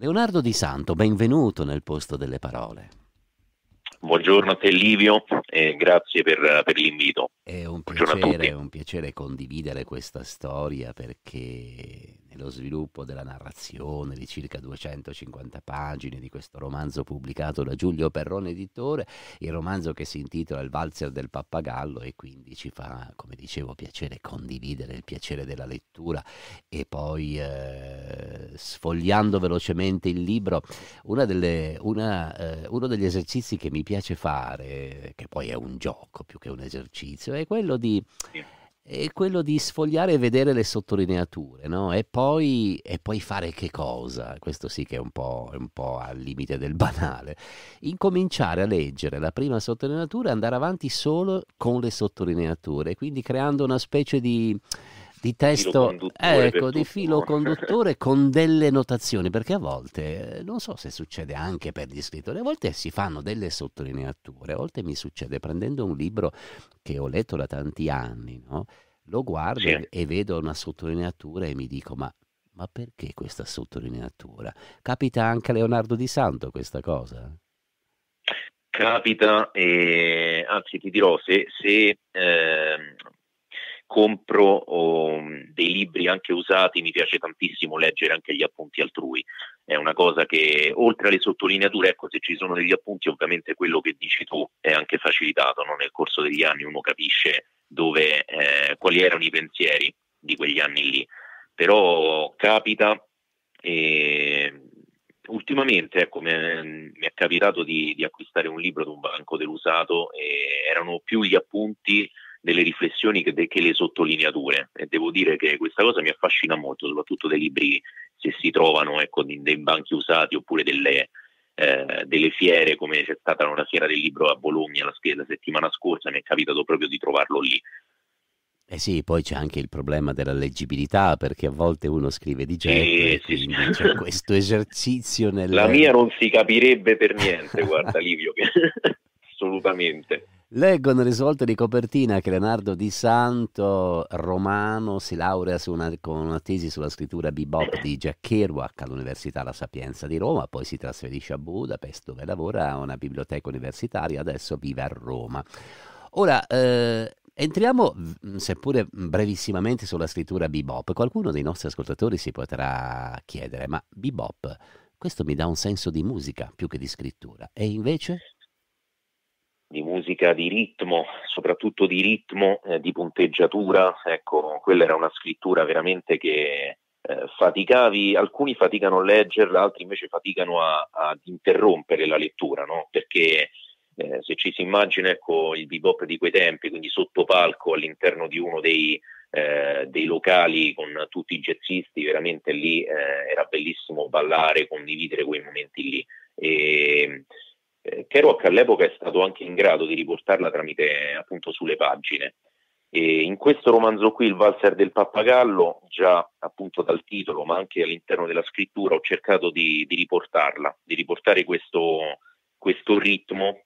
Leonardo Di Santo, benvenuto nel posto delle parole. Buongiorno a te Livio e grazie per, per l'invito. È un piacere, un piacere condividere questa storia perché nello sviluppo della narrazione di circa 250 pagine di questo romanzo pubblicato da Giulio Perrone editore, il romanzo che si intitola Il valzer del pappagallo e quindi ci fa, come dicevo, piacere condividere il piacere della lettura. E poi eh, sfogliando velocemente il libro, una delle, una, eh, uno degli esercizi che mi piace fare, che poi è un gioco più che un esercizio, è quello di è quello di sfogliare e vedere le sottolineature, no? E poi, e poi fare che cosa? Questo sì che è un, è un po' al limite del banale. Incominciare a leggere la prima sottolineatura e andare avanti solo con le sottolineature, quindi creando una specie di, di testo, ecco, di filo conduttore con delle notazioni, perché a volte, non so se succede anche per gli scrittori, a volte si fanno delle sottolineature, a volte mi succede prendendo un libro che ho letto da tanti anni, no? lo guardo sì. e vedo una sottolineatura e mi dico ma, ma perché questa sottolineatura? Capita anche a Leonardo Di Santo questa cosa? Capita, e anzi ti dirò, se, se eh, compro oh, dei libri anche usati, mi piace tantissimo leggere anche gli appunti altrui. È una cosa che, oltre alle sottolineature, ecco, se ci sono degli appunti, ovviamente quello che dici tu è anche facilitato, no? nel corso degli anni uno capisce dove, eh, quali erano i pensieri di quegli anni lì. Però capita e ultimamente ecco, mi, è, mi è capitato di, di, acquistare un libro da un banco dell'usato e erano più gli appunti delle riflessioni che, che, le sottolineature e devo dire che questa cosa mi affascina molto, soprattutto dei libri se si trovano ecco, dei banchi usati oppure delle, eh, delle fiere come c'è stata una fiera del libro a Bologna la, la settimana scorsa, mi è capitato proprio di trovarlo lì. Eh sì, poi c'è anche il problema della leggibilità perché a volte uno scrive di getto sì, sì, sì. c'è questo esercizio nel... La mia non si capirebbe per niente, guarda Livio, assolutamente. Leggo nelle svolte di copertina che Leonardo Di Santo, romano, si laurea una, con una tesi sulla scrittura bebop di Jack Kerouac all'Università La Sapienza di Roma, poi si trasferisce a Budapest dove lavora a una biblioteca universitaria, adesso vive a Roma. Ora, eh, entriamo, seppure brevissimamente, sulla scrittura bebop. Qualcuno dei nostri ascoltatori si potrà chiedere, ma bebop, questo mi dà un senso di musica più che di scrittura, e invece? Di musica di ritmo, soprattutto di ritmo, eh, di punteggiatura, ecco, quella era una scrittura veramente che eh, faticavi, alcuni faticano a leggerla, altri invece faticano ad interrompere la lettura, no? perché eh, se ci si immagina ecco, il bebop di quei tempi, quindi sotto palco all'interno di uno dei, eh, dei locali con tutti i jazzisti, veramente lì eh, era bellissimo ballare, condividere quei momenti lì. E, eh, Kerouac all'epoca è stato anche in grado di riportarla tramite appunto sulle pagine. E in questo romanzo qui, Il valzer del pappagallo, già appunto dal titolo, ma anche all'interno della scrittura, ho cercato di, di riportarla, di riportare questo, questo ritmo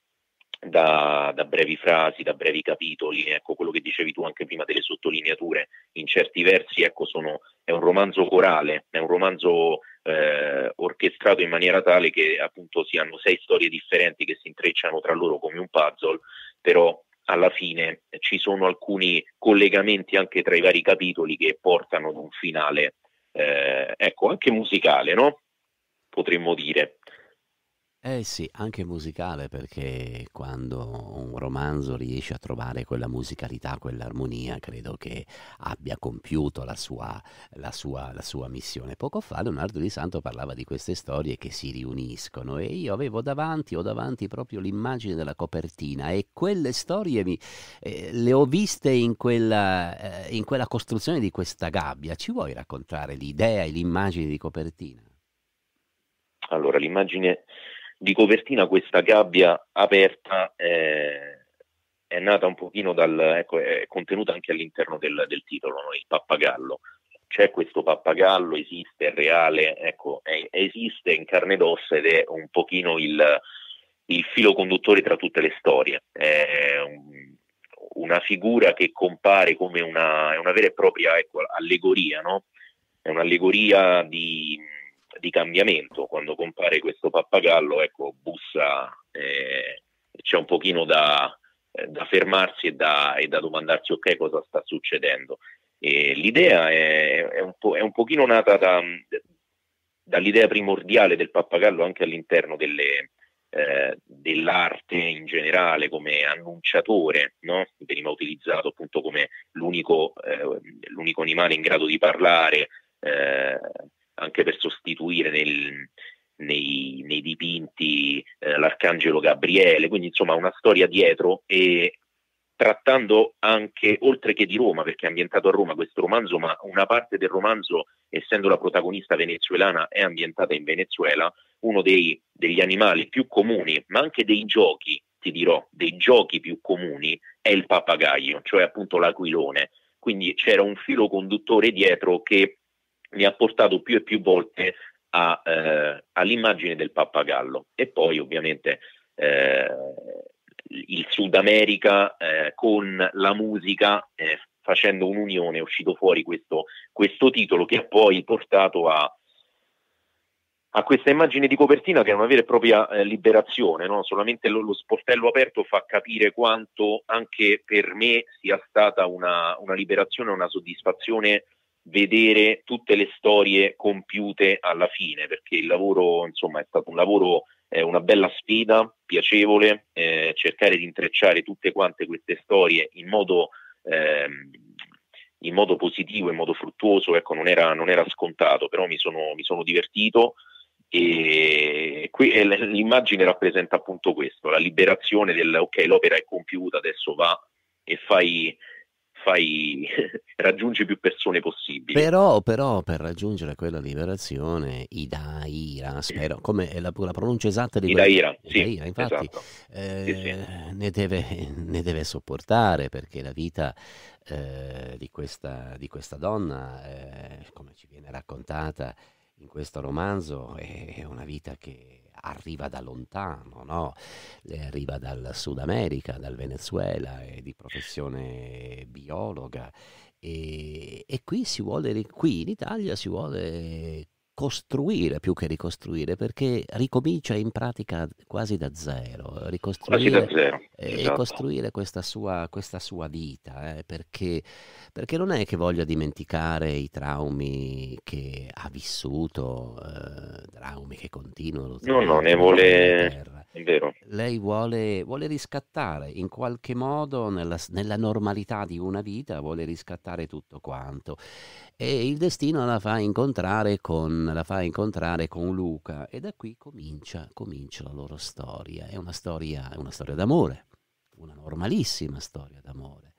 da, da, brevi frasi, da brevi capitoli, ecco quello che dicevi tu anche prima delle sottolineature, in certi versi ecco, sono, è un romanzo corale, è un romanzo eh, orchestrato in maniera tale che appunto si hanno sei storie differenti che si intrecciano tra loro come un puzzle, però alla fine ci sono alcuni collegamenti anche tra i vari capitoli che portano ad un finale, eh, ecco, anche musicale, no? Potremmo dire. Eh sì, anche musicale perché quando un romanzo riesce a trovare quella musicalità, quell'armonia, credo che abbia compiuto la sua, la sua, la sua missione. Poco fa Leonardo Di Santo parlava di queste storie che si riuniscono e io avevo davanti, ho davanti proprio l'immagine della copertina e quelle storie mi, eh, le ho viste in quella, eh, in quella costruzione di questa gabbia. Ci vuoi raccontare l'idea e l'immagine di copertina? Allora, l'immagine di copertina questa gabbia aperta eh, è nata un pochino dal, ecco, è contenuta anche all'interno del, del titolo, no? il pappagallo. C'è questo pappagallo, esiste, è reale, ecco, è, esiste in carne ed ossa ed è un pochino il, il filo conduttore tra tutte le storie. È un, una figura che compare come una, una vera e propria ecco, allegoria, no? È un'allegoria di, di cambiamento. Quando compare questo pappagallo, ecco, bussa, eh, c'è un pochino da, eh, da fermarsi e da, e da, domandarsi ok cosa sta succedendo. E l'idea è, è, un po', è un pochino nata da, dall'idea primordiale del pappagallo anche all'interno delle, eh, dell'arte in generale come annunciatore, no? veniva utilizzato appunto come l'unico, eh, l'unico animale in grado di parlare, eh, anche per sostituire nel, nei, nei, dipinti eh, l'arcangelo Gabriele, quindi insomma una storia dietro e trattando anche, oltre che di Roma, perché è ambientato a Roma questo romanzo, ma una parte del romanzo, essendo la protagonista venezuelana, è ambientata in Venezuela, uno dei, degli animali più comuni, ma anche dei giochi, ti dirò, dei giochi più comuni, è il papagaio, cioè appunto l'aquilone. Quindi c'era un filo conduttore dietro che mi ha portato più e più volte a, eh, all'immagine del pappagallo. E poi ovviamente eh, il Sud America eh, con la musica eh, facendo un'unione è uscito fuori questo, questo, titolo che ha poi portato a, a, questa immagine di copertina che è una vera e propria eh, liberazione, no? solamente lo, lo, sportello aperto fa capire quanto anche per me sia stata una, una liberazione, una soddisfazione vedere tutte le storie compiute alla fine, perché il lavoro insomma è stato un lavoro è una bella sfida, piacevole, eh, cercare di intrecciare tutte quante queste storie in modo, ehm, in modo positivo, in modo fruttuoso, ecco, non era, non era scontato, però mi sono, mi sono divertito e qui l'immagine rappresenta appunto questo, la liberazione del ok, l'opera è compiuta, adesso va e fai fai, raggiungi più persone possibili. Però, però, per raggiungere quella liberazione, Idaira, spero, come è la, la pronuncia esatta di Idaira, sì, Idaira infatti, esatto. eh, sì, sì. Ne, deve, ne, deve, sopportare perché la vita eh, di, questa, di, questa, donna, eh, come ci viene raccontata in questo romanzo, è una vita che arriva da lontano, no? arriva dal Sud America, dal Venezuela, è di professione biologa e, e qui, vuole, qui in Italia si vuole costruire più che ricostruire, perché ricomincia in pratica quasi da zero, ricostruire da zero, e esatto. costruire questa sua, questa sua vita, eh, perché, perché, non è che voglia dimenticare i traumi che ha vissuto, eh, traumi che continuano. No, no, ne vuole... È vero. Lei vuole, vuole, riscattare in qualche modo nella, nella normalità di una vita, vuole riscattare tutto quanto e il destino la fa incontrare con, la fa incontrare con Luca e da qui comincia, comincia la loro storia. È una storia, è una storia d'amore, una normalissima storia d'amore.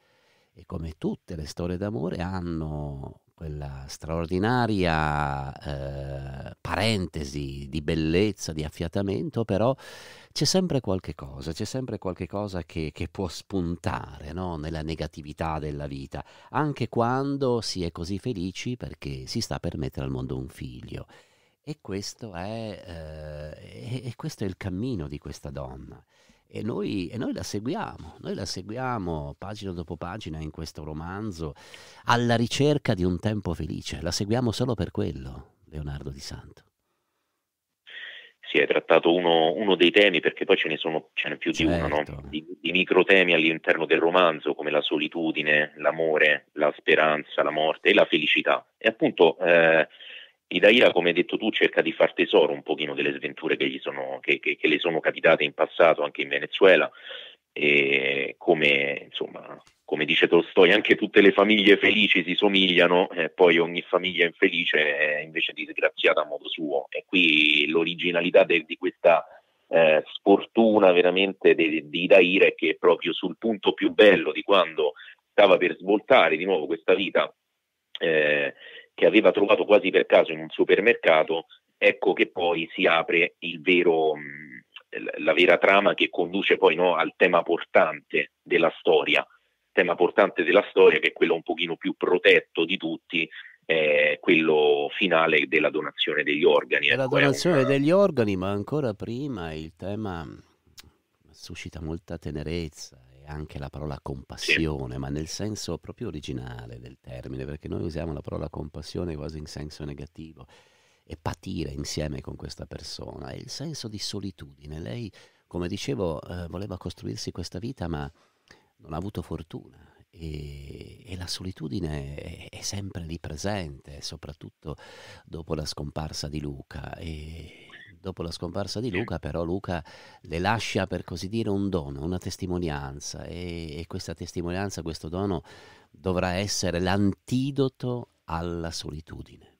E come tutte le storie d'amore hanno quella straordinaria eh, parentesi di bellezza, di affiatamento, però c'è sempre qualche cosa, c'è sempre qualche cosa che, che può spuntare no? nella negatività della vita, anche quando si è così felici perché si sta per mettere al mondo un figlio. E questo è, eh, e questo è il cammino di questa donna. E noi, e noi, la seguiamo, noi la seguiamo pagina dopo pagina in questo romanzo alla ricerca di un tempo felice. La seguiamo solo per quello, Leonardo Di Santo. Sì, hai trattato uno, uno dei temi, perché poi ce ne sono ce n'è più certo. di uno, no? Certo. di, di microtemi all'interno del romanzo, come la solitudine, l'amore, la speranza, la morte e la felicità. E appunto eh, Idaira, come hai detto tu, cerca di far tesoro un pochino delle sventure che, sono, che, che, che le sono capitate in passato anche in Venezuela e come, insomma, come dice Tolstoi, anche tutte le famiglie felici si somigliano, eh, poi ogni famiglia infelice è invece disgraziata a modo suo. E qui l'originalità de, di questa eh, sfortuna veramente di, di Idaira è che proprio sul punto più bello di quando stava per svoltare di nuovo questa vita eh, che aveva trovato quasi per caso in un supermercato, ecco che poi si apre vero, la vera trama che conduce poi no, al tema portante della storia, tema portante della storia che è quello un pochino più protetto di tutti, è quello finale della donazione degli organi. La ecco, donazione una... degli organi, ma ancora prima il tema suscita molta tenerezza anche la parola compassione, sì. ma nel senso proprio originale del termine, perché noi usiamo la parola compassione quasi in senso negativo. e patire insieme con questa persona, è il senso di solitudine. Lei, come dicevo, eh, voleva costruirsi questa vita, ma non ha avuto fortuna. E, e la solitudine è, è, sempre lì presente, soprattutto dopo la scomparsa di Luca. E dopo la scomparsa di Luca, però Luca le lascia per così dire un dono, una testimonianza e, e questa testimonianza, questo dono dovrà essere l'antidoto alla solitudine.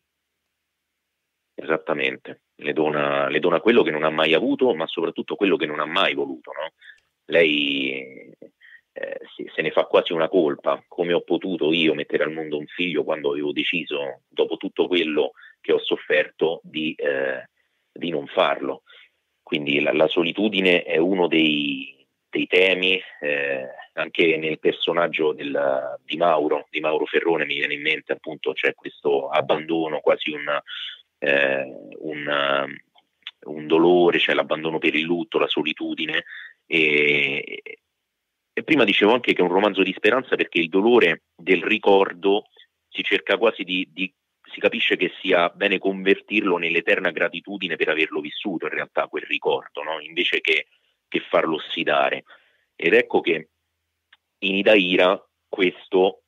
Esattamente, le dona, le dona, quello che non ha mai avuto, ma soprattutto quello che non ha mai voluto. No? Lei eh, se ne fa quasi una colpa, come ho potuto io mettere al mondo un figlio quando avevo deciso, dopo tutto quello che ho sofferto, di, eh, di non farlo. Quindi la, la, solitudine è uno dei, dei temi, eh, anche nel personaggio del, di Mauro, di Mauro Ferrone mi viene in mente appunto c'è questo abbandono, quasi un, eh, un, un dolore, cioè l'abbandono per il lutto, la solitudine. E, e prima dicevo anche che è un romanzo di speranza perché il dolore del ricordo si cerca quasi di, di si capisce che sia bene convertirlo nell'eterna gratitudine per averlo vissuto in realtà quel ricordo, no? invece che, che, farlo ossidare. Ed ecco che in Idaira questo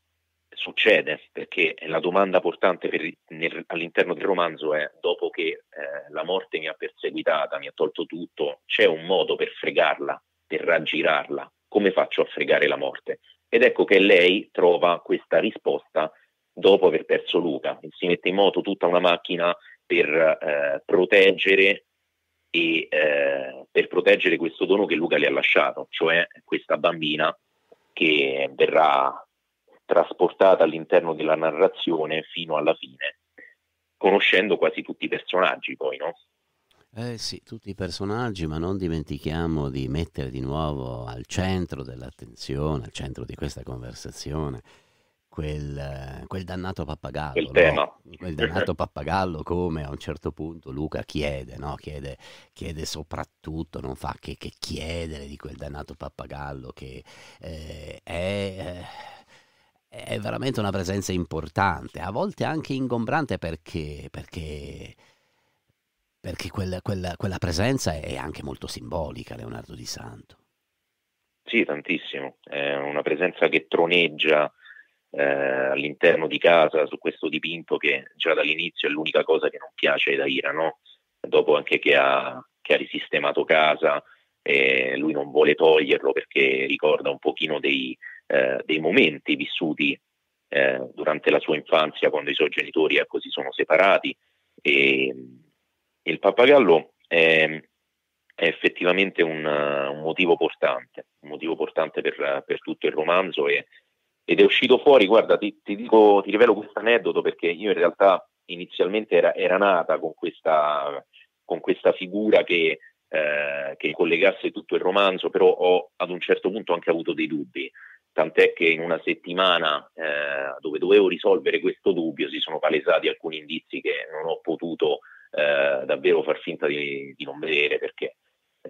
succede, perché la domanda portante per, nel, all'interno del romanzo è, dopo che eh, la morte mi ha perseguitata, mi ha tolto tutto, c'è un modo per fregarla, per raggirarla, come faccio a fregare la morte? Ed ecco che lei trova questa risposta dopo aver perso Luca, si mette in moto tutta una macchina per eh, proteggere e eh, per proteggere questo dono che Luca le ha lasciato, cioè questa bambina che verrà trasportata all'interno della narrazione fino alla fine, conoscendo quasi tutti i personaggi poi, no? Eh sì, tutti i personaggi, ma non dimentichiamo di mettere di nuovo al centro dell'attenzione, al centro di questa conversazione, quel, quel dannato pappagallo. Quel tema. No? Quel dannato pappagallo come a un certo punto Luca chiede, no? chiede, chiede soprattutto, non fa che, che, chiedere di quel dannato pappagallo che eh, è... Eh, è veramente una presenza importante, a volte anche ingombrante perché, perché, perché quella, quella, quella, presenza è anche molto simbolica, Leonardo Di Santo. Sì, tantissimo, è una presenza che troneggia eh, all'interno di casa su questo dipinto che già dall'inizio è l'unica cosa che non piace ai Daira, no? dopo anche che ha, che ha risistemato casa, eh, lui non vuole toglierlo perché ricorda un pochino dei, eh, dei momenti vissuti eh, durante la sua infanzia quando i suoi genitori ecco, si sono separati e il pappagallo è, è effettivamente un, un, motivo portante, un motivo portante per, per tutto il romanzo e, ed è uscito fuori, guarda, ti, ti, dico, ti rivelo questo aneddoto perché io in realtà inizialmente era, era nata con questa, con questa figura che, eh, che collegasse tutto il romanzo, però ho ad un certo punto anche avuto dei dubbi. Tant'è che in una settimana eh, dove dovevo risolvere questo dubbio si sono palesati alcuni indizi che non ho potuto eh, davvero far finta di, di non vedere perché eh,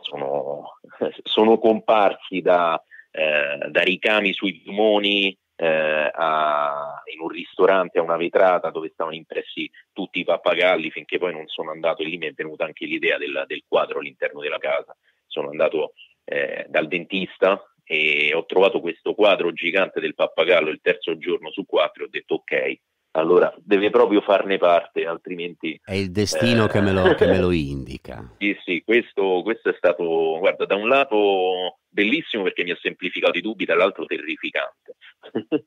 sono, sono, comparsi da, eh, da, ricami sui piumoni eh, a, in un ristorante a una vetrata dove stavano impressi tutti i pappagalli finché poi non sono andato e lì mi è venuta anche l'idea del, del quadro all'interno della casa. Sono andato eh, dal dentista e ho trovato questo quadro gigante del pappagallo il terzo giorno su quattro e ho detto ok, allora deve proprio farne parte, altrimenti... È il destino eh, che, me lo, che, me lo, indica. Sì, sì, questo, questo, è stato, guarda, da un lato bellissimo perché mi ha semplificato i dubbi, dall'altro terrificante.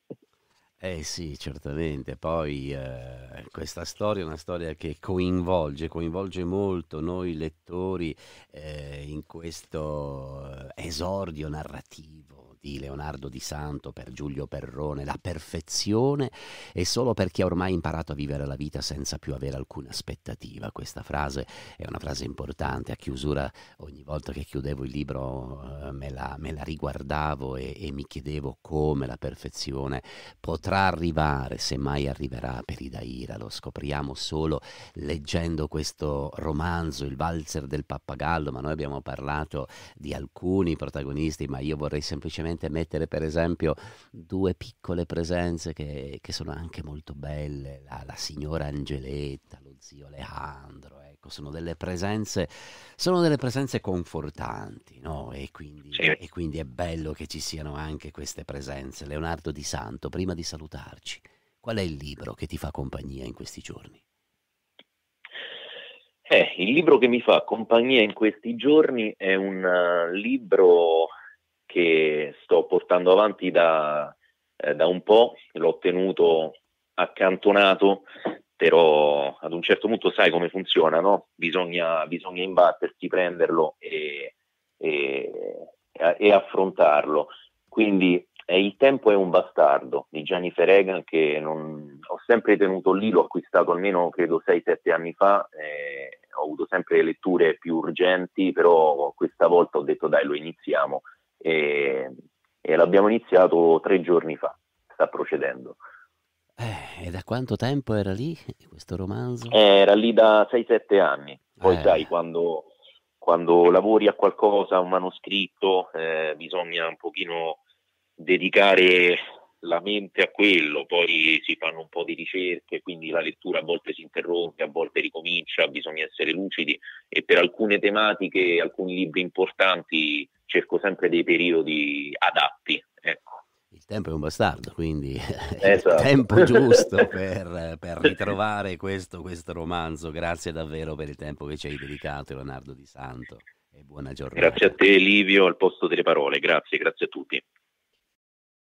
Eh sì, certamente. Poi eh, questa storia è una storia che coinvolge, coinvolge molto noi lettori eh, in questo eh, esordio narrativo di Leonardo Di Santo per Giulio Perrone, la perfezione è solo per chi ha ormai imparato a vivere la vita senza più avere alcuna aspettativa. Questa frase è una frase importante, a chiusura ogni volta che chiudevo il libro eh, me, la, me, la, riguardavo e, e mi chiedevo come la perfezione potrà arrivare, se mai arriverà per Idaira, lo scopriamo solo leggendo questo romanzo, Il valzer del pappagallo, ma noi abbiamo parlato di alcuni protagonisti, ma io vorrei semplicemente mente mettere per esempio due piccole presenze che, che sono anche molto belle, la, la, signora Angeletta, lo zio Alejandro, ecco, sono delle presenze, sono delle presenze confortanti, no? E quindi, sì. e quindi è bello che ci siano anche queste presenze. Leonardo Di Santo, prima di salutarci, qual è il libro che ti fa compagnia in questi giorni? Eh, il libro che mi fa compagnia in questi giorni è un uh, libro che sto portando avanti da, eh, da, un po', l'ho tenuto accantonato, però ad un certo punto sai come funziona, no? Bisogna, bisogna imbattersi, prenderlo e, e, e affrontarlo. Quindi eh, Il tempo è un bastardo di Jennifer Egan che non, ho sempre tenuto lì, l'ho acquistato almeno credo 6-7 anni fa, eh, ho avuto sempre letture più urgenti, però questa volta ho detto dai lo iniziamo e, e l'abbiamo iniziato tre giorni fa, sta procedendo. Eh, e da quanto tempo era lì questo romanzo? Eh, era lì da 6-7 anni, poi eh. sai quando, quando, lavori a qualcosa, a un manoscritto, eh, bisogna un pochino dedicare la mente a quello, poi si fanno un po' di ricerche, quindi la lettura a volte si interrompe, a volte ricomincia, bisogna essere lucidi e per alcune tematiche, alcuni libri importanti cerco sempre dei periodi adatti. Ecco. Il tempo è un bastardo, quindi esatto. il tempo giusto per, per ritrovare questo, questo romanzo. Grazie davvero per il tempo che ci hai dedicato, Leonardo Di Santo, e buona giornata. Grazie a te, Livio, al posto delle parole. Grazie, grazie a tutti.